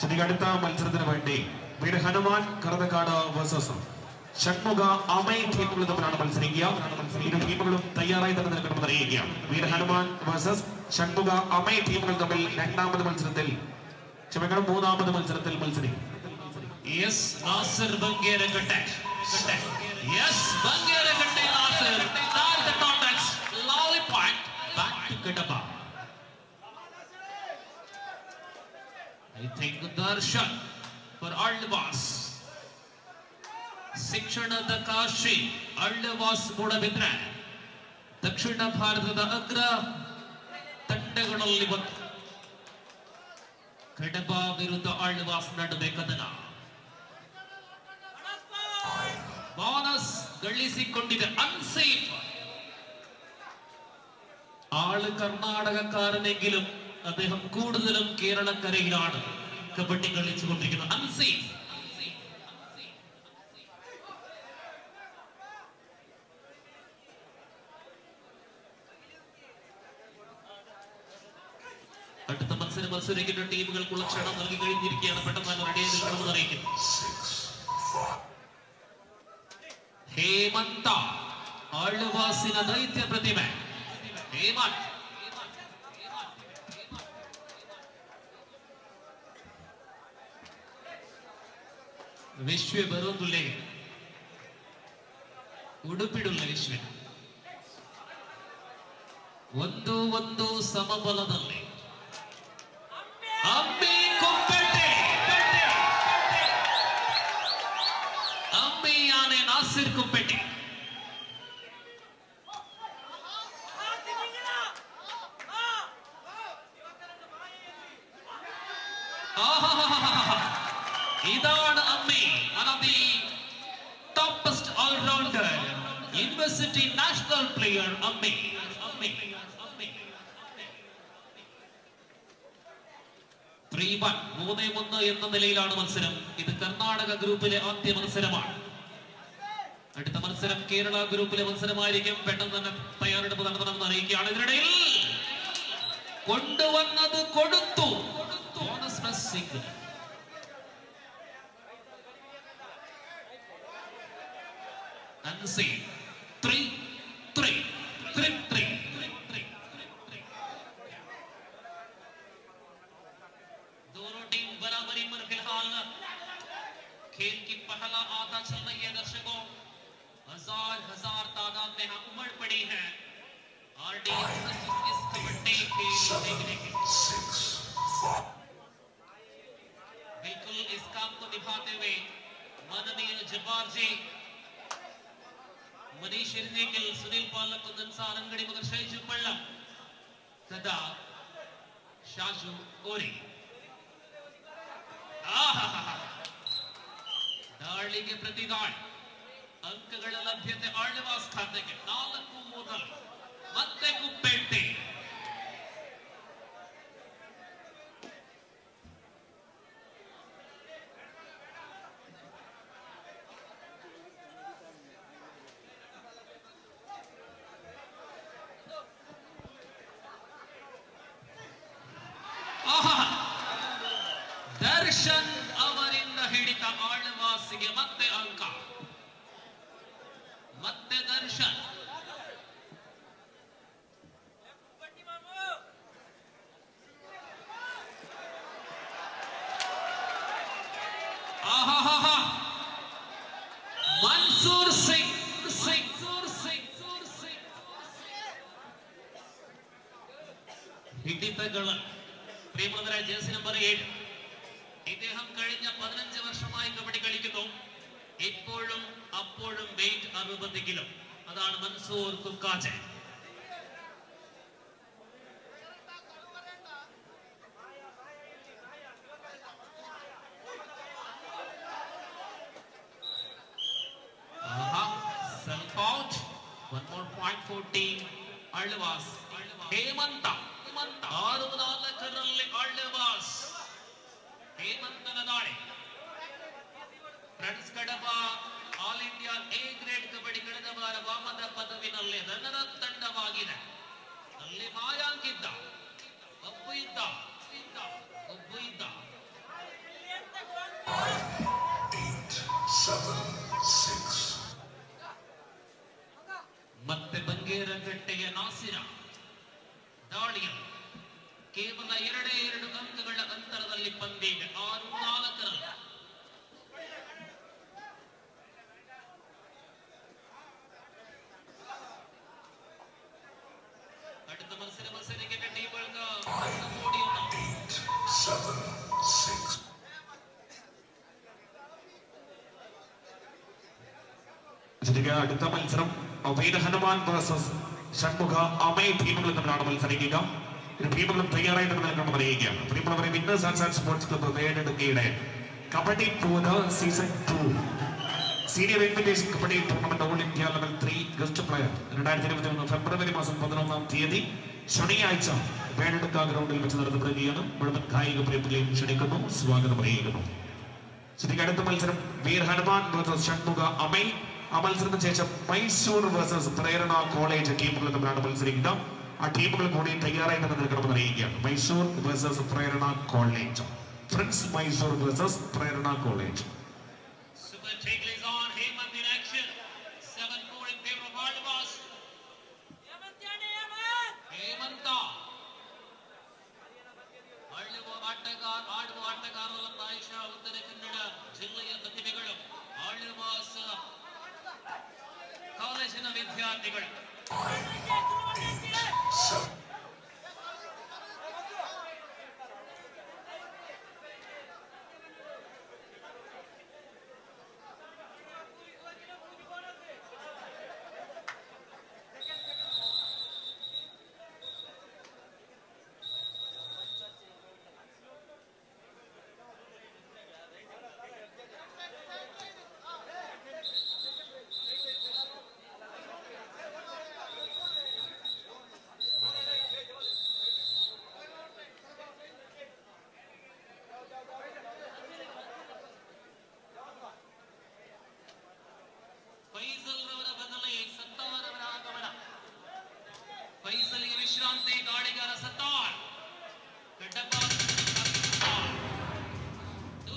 ശരി അടുത്ത മത്സരത്തിന് വേണ്ടി വീര ഹനുമാൻ കറുതക്കാട് വേഴ്സസ് ഷൺമുഖ അമൈ ടീമുകൾ തമ്മിലാണ് മത്സരിക്കുക. ഇരു ടീമുകളും തയ്യാറായി തന്നെ നിൽക്കണമെന്ന് അറിയിക്കുകയാണ്. വീര ഹനുമാൻ വേഴ്സസ് ഷൺമുഖ അമൈ ടീമുകൾ തമ്മിൽ രണ്ടാമത് മത്സരത്തിൽ ക്ഷമിക്കണം മൂന്നാമത് മത്സരത്തിൽ മത്സരിക്കും. Yes Nasar Bangerakatte yes Bangerakatte Nasar start the lowly point back to Kadapa think Darshan for Aldwas ಶಿಕ್ಷಣದ ಕಾಶಿ ಅಳ್ವಾಸ್ ಮೂಡಬಿದ್ರೆ ದಕ್ಷಿಣ ಭಾರತದ ಅಗ್ರ ತಂಡಗಳಲ್ಲಿ ಒಂದು ಕಡಬ ವಿರುದ್ಧ ಆಳ್ವಾಸ್ ನಡುವೆ ಕದನ ബോണസ് ಗಳಿಸಿಕೊಂಡಿದೆ അൺസേഫ് ആള് കർണാടകക്കാരനെങ്കിലും അദ്ദേഹം കൂടുതലും കേരളക്കരയിലാണ് കബഡി കളിച്ചുകൊണ്ടിരിക്കുന്നു അൻസേഫ് അടുത്ത മത്സരം മത്സരിക്കുന്ന ടീമുകൾക്കുള്ള ക്ഷണം നൽകി കഴിഞ്ഞിരിക്കുകയാണ്. പെട്ടെന്ന് റെഡി നിൽക്കണമെന്ന് അറിയിക്കുന്നു. ഹേമന്ത ആളുവാസിന ദൈത്യ പ്രതിമ. ഹേമന്ത്. ವಿಶ್ವ ಬರೋದುಲ್ಲೇ ಉಡುಪಿಡುಲ್ಲ ವಿಶ್ವ. ಒಂದು ಒಂದು ಸಮಬಲದಲ್ಲಿ. യൂണിവേഴ്സിറ്റി നാഷണൽ പ്ലെയർ അമ്മി അമ്മി ത്രീ വൺ മൂന്ന് ഒന്ന് എന്ന നിലയിലാണ് മത്സരം. ഇത് കർണാടക ഗ്രൂപ്പിലെ ആദ്യ മത്സരമാണ്. അടുത്ത മത്സരം കേരള ഗ്രൂപ്പിലെ മത്സരമായിരിക്കും. പെട്ടെന്ന് തന്നെ തയ്യാറെടുപ്പ് നടത്തണമെന്ന് അറിയിക്കുകയാണ് ഇതിനിടയിൽ. കൊണ്ടുവന്നത് കൊടുത്തു. Bonus plus single. बिल्कुल इस काम को निभाते हुए माननीय जब्बार जी ಮನೀಶ್ ಇರ್ನೇಕಲ್ ಸುನಿಲ್ ಪಾಲಕ್ ಸಾರಂಗಡಿ ಮಗ ಶೈಜು ಪಳ್ಳ ಸದಾ ಶಾಜು ಓರಿ ದಾಳಿಗೆ ಪ್ರತಿ ದಾಳಿ ಅಂಕಗಳ ಲಭ್ಯತೆ ಆಳ್ವಾಸ್ ಖಾತೆಗೆ ನಾಲ್ಕು ಮೊದಲು ಮತ್ತೆ ಆಹಾ. ದರ್ಶನ್ ಅವರಿಂದ ಹಿಡಿತ ಆಳ್ವಾಸಿಗೆ ಮತ್ತೆ team Alvas. ಹೇಮಂತ ಆರು ನಾಲ್ಕರಲ್ಲಿ ಅಳ್ವಾಸ್ ಹೇಮಂತನ ನಾಳೆ friends, Kadapa all India A grade kabaddi ಕಳೆದ ವಾರ ವಾಮದ ಪದವಿನಲ್ಲಿ ರನ್ನರ ತಂಡವಾಗಿದೆ. ಅಲ್ಲಿ ಮಾಯಾಂಕ್ ಕೇವಲ ಎರಡೇ ಎರಡು ಅಂಕಗಳ ಅಂತರದಲ್ಲಿ ಪಂದ್ಯ ಆರು ನಾಲ್ಕರಲ್ಲಿ അടുത്ത മത്സര മത്സരിക്കേണ്ട ടീമുകൾക്ക് ഓടിയുണ്ട് eight, seven, six. ശരിക്കും അടുത്ത മത്സരം വീര ഹനുമാൻ വേഴ്സസ് ഷൺമുഖ അമയ ടീമുകൾ തമ്മിലാണ് മത്സരിക്കുക ടീമുകളും തയ്യാറായിട്ട് നൽകണം അറിയിക്കുകയാണ് പ്രിയമുള്ളവരെ winners and and sports club വേടെടുക്കയുടെ kabaddi പൂത season two senior invitation kabaddi tournament all India level three guest player രണ്ടായിരത്തി ഇരുപത്തി മൂന്ന് ഫെബ്രുവരി മാസം പതിനൊന്നാം തീയതി ശനിയാഴ്ച വേടെടുക്ക ഗ്രൗണ്ടിൽ വെച്ച് നടത്തപ്പെടുകയാണ്. മുഴുവൻ കായിക പ്രേമികളെയും ക്ഷണിക്കുന്നു സ്വാഗതം അറിയിക്കുന്നു. ശരിക്കും അടുത്ത മത്സരം വീർ ഹനുമാൻ വേഴ്സസ് ഷൺമുഖ അമൈ. ആ മത്സരത്തിന് ശേഷം മൈസൂർ വേഴ്സസ് പ്രേരണ കോളേജ് ടീമുകൾ തമ്മിലാണ് മത്സരിക്കുക ആ ടീമുകൾ കൂടി തയ്യാറായി തന്നെ നിൽക്കണമെന്ന് അറിയിക്കുകയാണ്. Mysore versus Prerana college friends Mysore versus Prerana college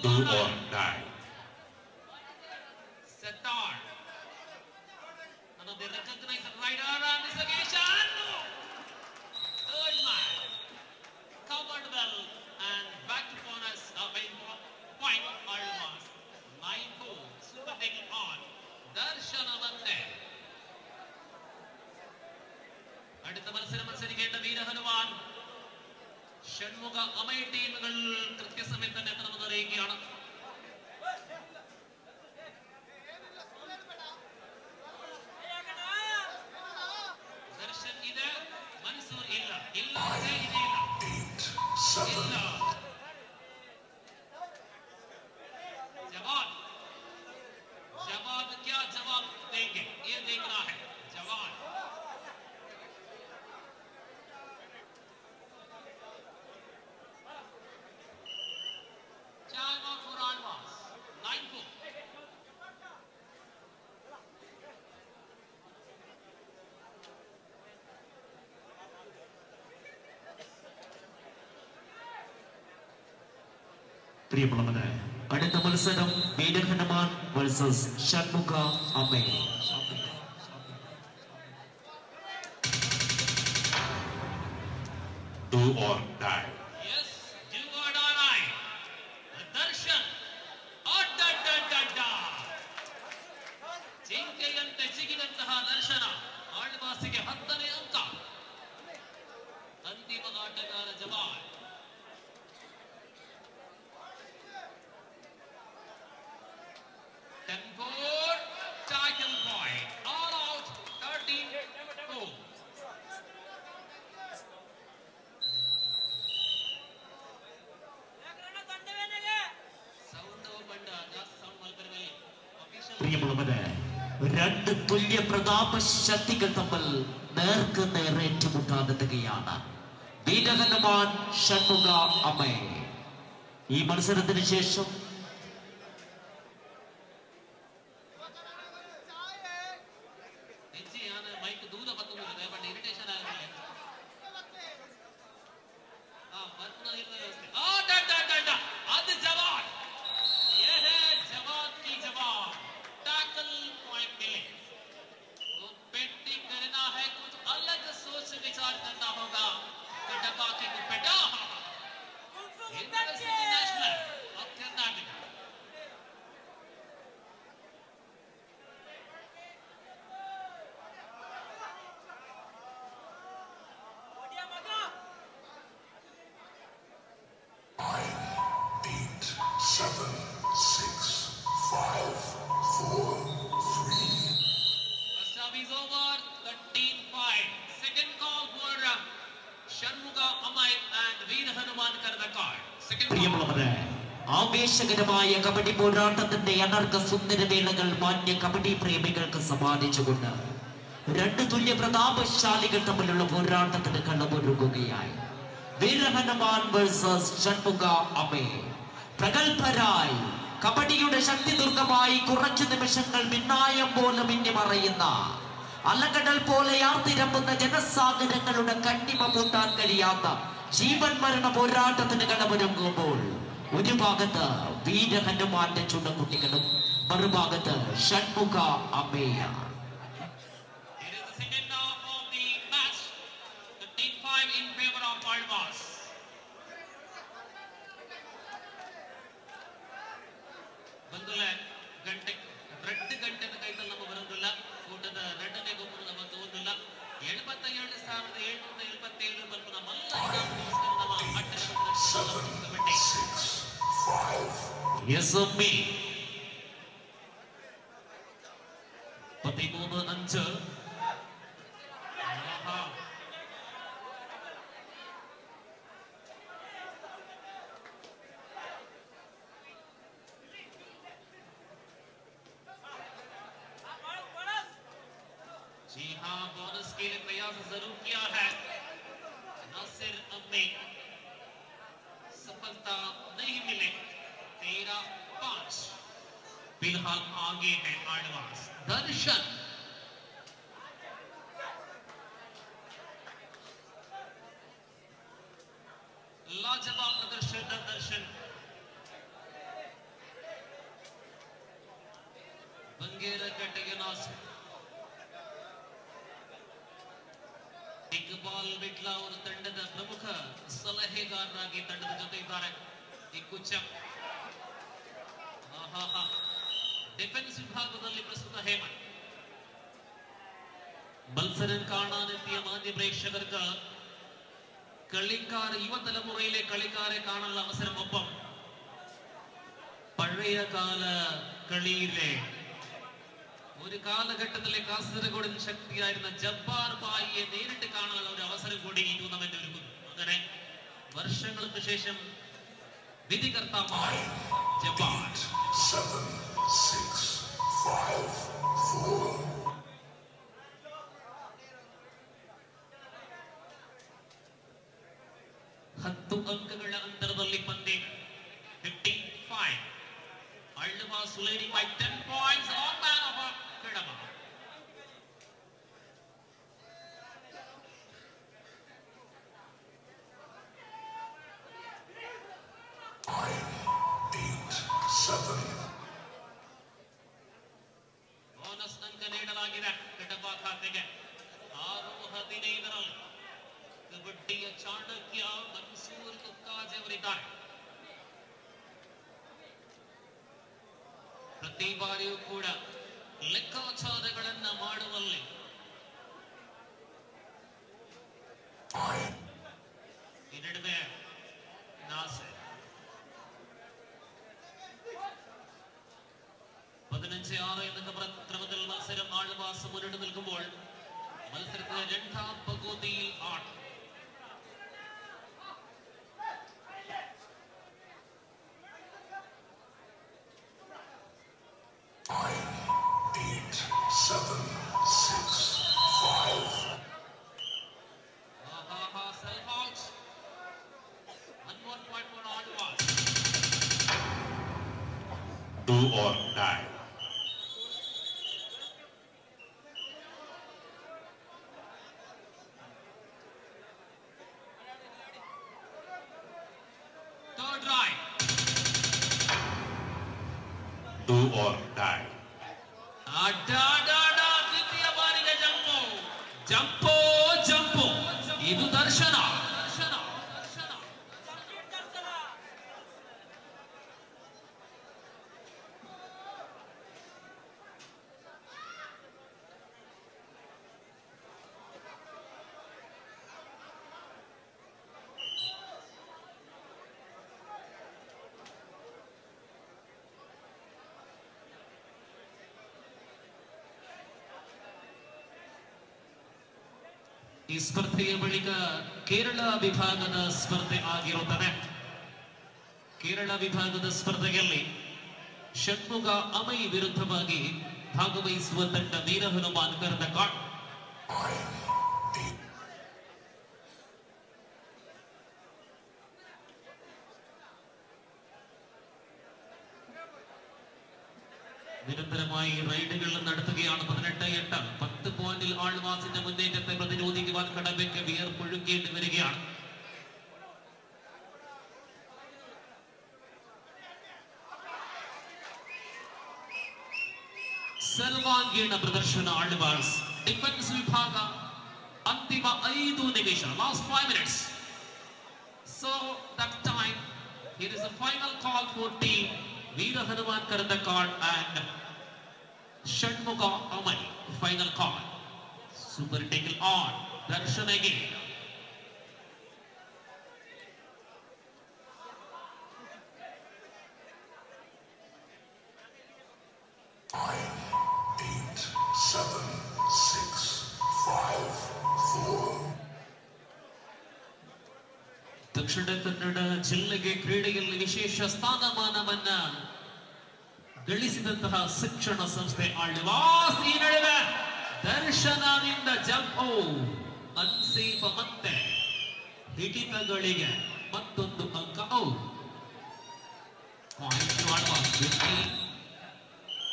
Do or? പ്രിയമുള്ളവന് അടുത്ത മത്സരം Veera Hanuman versus Shanmukha Amai Do or die. തുല്യ പ്രതാപ ശക്തികൾ തമ്മിൽ നേർക്ക് നേർ ഏറ്റുമുട്ടാനെത്തുകയാണ്. വീരഹനുമാൻ ഷൺമുഖ അമ്മേ. ഈ മത്സരത്തിന് ശേഷം ആവേശകരമായ കബഡി പോരാട്ടത്തിന്റെ അനർഘ സുന്ദര വേളകൾ മാന്യ കബഡി പ്രേമികൾക്ക് സമ്മാനിച്ചുകൊണ്ട് രണ്ട് തുല്യ പ്രതാപശാലികൾ തമ്മിലുള്ള പോരാട്ടത്തിന് കളമൊരുങ്ങുകയായി. വീരഹനുമാൻ വേഴ്സസ് ഷൺമുഖ അമേ. പ്രഗത്ഭരായി. കബഡിയുടെ ശക്തി ദുർഗമായി കുറച്ചു നിമിഷങ്ങൾ മിന്നായം പോലെ മിന്നിമറയുന്ന അലകടൽ പോലെ ആർത്തിരമ്പുന്ന ജനസാഗരങ്ങളുടെ കണ്ണിമ പൂട്ടാൻ കഴിയാത്ത ജീവൻ മരണ പോരാട്ടത്തിന് കളമൊരുങ്ങുമ്പോൾ ഒരു ഭാഗത്ത് വീരഹനുമാന്റെ ചുണ്ടക്കുട്ടികളും മറുഭാഗത്ത് ഷൺമുഖ അമ്മയാണ്. എസ് എം ബി പതിമൂന്ന് അഞ്ച് ആഹാ. जी हाँ बोनस के लिए प्रयास जरूर किया है नासिर अम्मी फ़िलहाल आगे है एडवांस दर्शन പ്രേക്ഷകർക്ക് കളിക്കാർ യുവതലമുറയിലെ കളിക്കാരെ കാണാനുള്ള അവസരം ഒപ്പം പഴയ കാല കളിയിലെ ഒരു കാലഘട്ടത്തിലെ കാസർഗോഡിൻ ശക്തിയായിരുന്ന ജബ്ബാർ ബായിയെ നേരിട്ട് കാണാനുള്ള ഒരു അവസരം കൂടി ഈ ടൂർണമെന്റ് ഒരുക്കുന്നു. അങ്ങനെ വർഷങ്ങൾക്ക് ശേഷം വിധികർത്താവാണ് Jabbar. Seven, six, five, four, ಪ್ರತಿ ಬಾರಿಯೂ ಕೂಡ ಲೆಕ್ಕಾಚಾರಗಳನ್ನು ಮಾಡುವಲ್ಲಿ Do or die. ಈ ಸ್ಪರ್ಧೆಯ ಬಳಿಕ ಕೇರಳ ವಿಭಾಗದ ಸ್ಪರ್ಧೆ ಆಗಿರುತ್ತದೆ. ಕೇರಳ ವಿಭಾಗದ ಸ್ಪರ್ಧೆಯಲ್ಲಿ ಷಣ್ಮುಗ ಅಮೈ ವಿರುದ್ಧವಾಗಿ ಭಾಗವಹಿಸುವ ತಂಡ ವೀರ ಹನುಮಾನ್ ಕರೆದ ಕಾಟ್ നിരന്തരമായി റൈഡുകൾ നടത്തുകയാണ് പതിനെട്ട് എട്ട് പത്ത് പോയിന്റിൽ ആൾവാസിന്റെ മുന്നേറ്റത്തെ പ്രതിരോധിക്കുവാൻ കടമ്പയ്ക്ക് വിയർപ്പൊഴുക്കേണ്ടി വരികയാണ് സർവാംഗീണ പ്രദർശന ആൾവാസ് ഡിഫൻസ് വിഭാഗ അന്തിമ ഐദു നിമിഷം last five minutes so that time it is a final call for team Veera Hanuman Karanda card and Shanmuga Aman, final card. Super tackle on, Darshan again. Dakshina Kannada ಜಿಲ್ಲೆಗೆ ಕ್ರೀಡೆಯಲ್ಲಿ ವಿಶೇಷ ಸ್ಥಾನಮಾನವನ್ನ ಗಳಿಸಿದಂತಹ ಶಿಕ್ಷಣ ಸಂಸ್ಥೆ ಆಳ್ವಾಸ್ ಈ ನಡುವೆ. ದರ್ಶನದಿಂದ ಜಂಪು. ಅನ್ಸೀಪ ಮತ್ತೆ ಹಿಡಿತಗಳಿಗೆ ಮತ್ತೊಂದು ಅಂಕ. ಔಟ್ ಪಾಯಿಂಟ್ ಆಳ್ವಾಸ್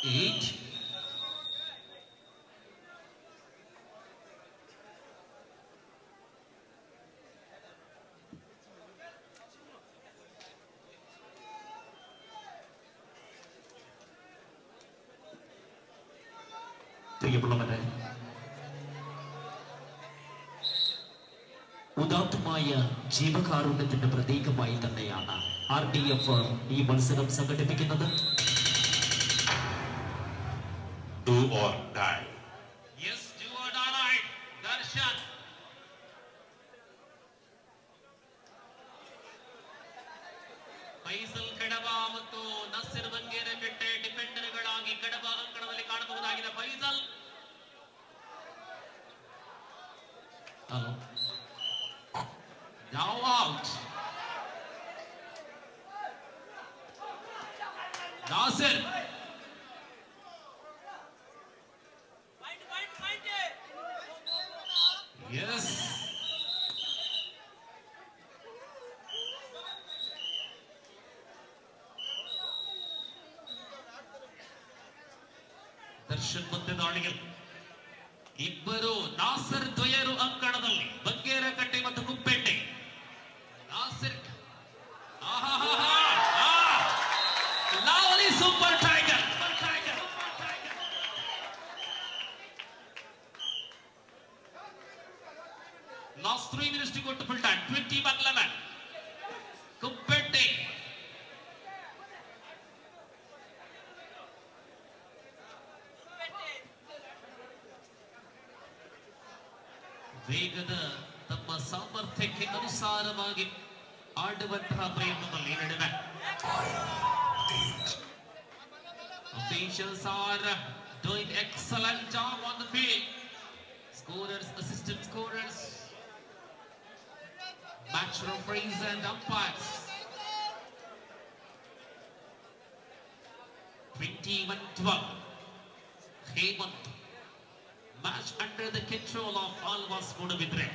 ಏಟ್ പ്രിയമുള്ളവരെ ഉദാത്തമായ ജീവകാരുണ്യത്തിന്റെ പ്രതീകമായി തന്നെയാണ് ആർ ഡി എഫ് ഈ മത്സരം സംഘടിപ്പിക്കുന്നത് Do ഓർ die. ದರ್ಶನ್ ಮತ್ತೆ ದಾಳಿಗೆ ಇಬ್ಬರು ನಾಸರ್ ವೇಗದ ತಮ್ಮ ಸಾಮರ್ಥ್ಯಕ್ಕೆ ಅನುಸಾರವಾಗಿ ಆಡುವಂತಹ ಪ್ರಯತ್ನದಲ್ಲಿ ನಡುವೆ Officials are doing excellent job on the field. Scorers, assistant scorers, match referees and umpires. 21-12. Hemant. Match under the control of Alvas Mudavidre.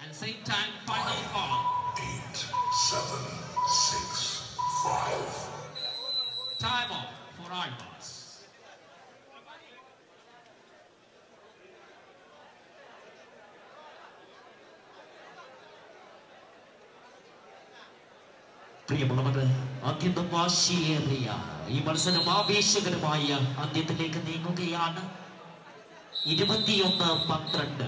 And same time, final call. eight, seven, six, five, Time off for Alvas. പ്രിയമുള്ളവർ അത്യന്തം വാശിയേറിയ ഈ മത്സരം ആവേശകരമായ അന്ത്യത്തിലേക്ക് നീങ്ങുകയാണ് ഇരുപത്തിയൊന്ന് പന്ത്രണ്ട്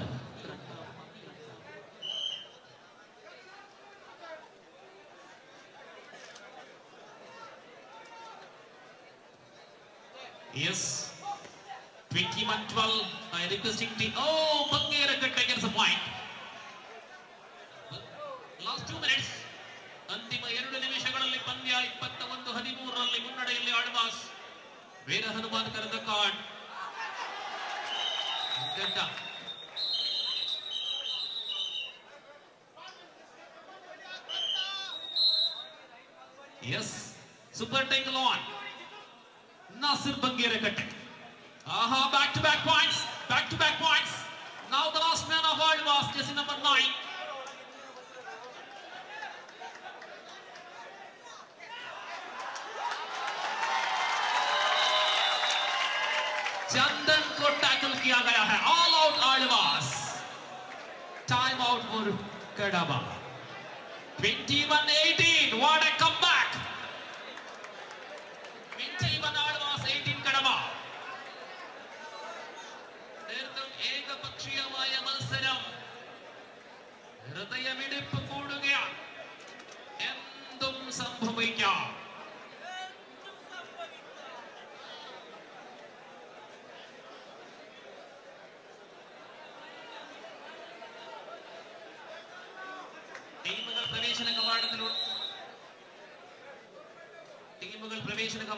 Yes. 21-12. I requesting team. Oh, Bangerakat gets a point. Last two minutes. ಅಂತಿಮ ಎರಡು ನಿಮಿಷಗಳಲ್ಲಿ ಪಂದ್ಯ ಇಪ್ಪತ್ತ ಒಂದು ಹದಿಮೂರರಲ್ಲಿ ಮುನ್ನಡೆಯಲ್ಲಿ ಆಳ್ವಾಸ್ ವೀರ ಹನುಮಾನ್ ಕರೆದ card delta. Yes, super tangle on. Nasir Bangirakate. Aha, back-to-back points, back-to-back points. Now the last man of all was Jesse number 9. किया गया है all out Alvas time out for Kadaba 21-18 what a comeback 21 Alvas 18 കടമ തീർത്തും ഏകപക്ഷീയമായ മത്സരം ഹൃദയമിടിപ്പ് കൂടുകയാണ് എന്തും സംഭവിക്കാം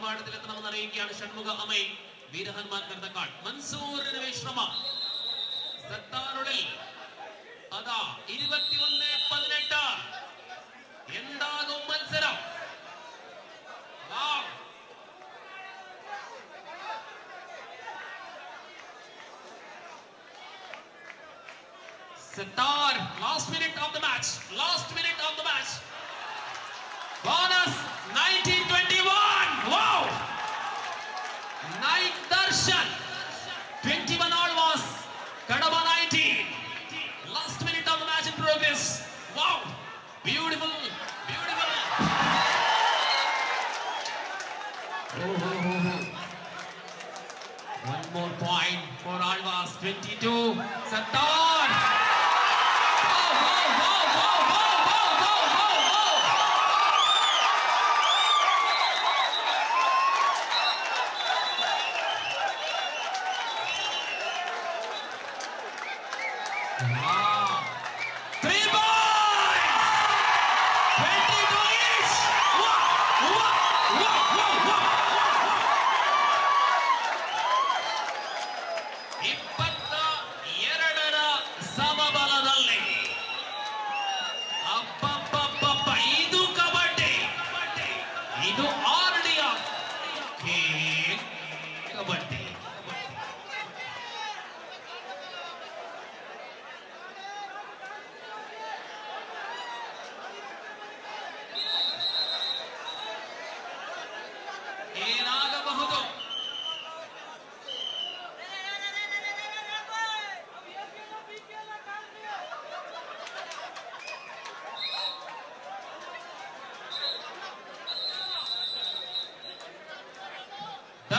എത്തണമെന്ന് അറിയിക്കുകയാണ് ഷൺമുഖ അമൈ വീരഹന്മാൻ കർത്തക്കാട് മൻസൂറിന് വിശ്രമം. സത്താറുള്ളിൽ അതാ ഇരുപത്തിയൊന്ന് പതിനെട്ട്. എന്താകും മത്സരം? Sitar, last minute of the match, last minute of the match. Bonus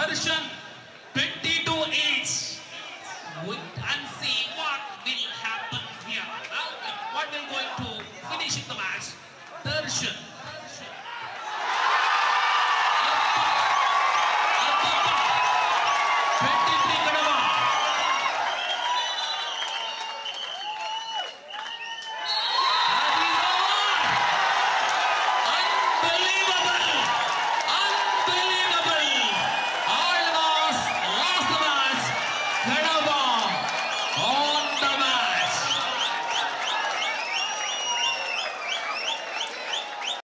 barışın.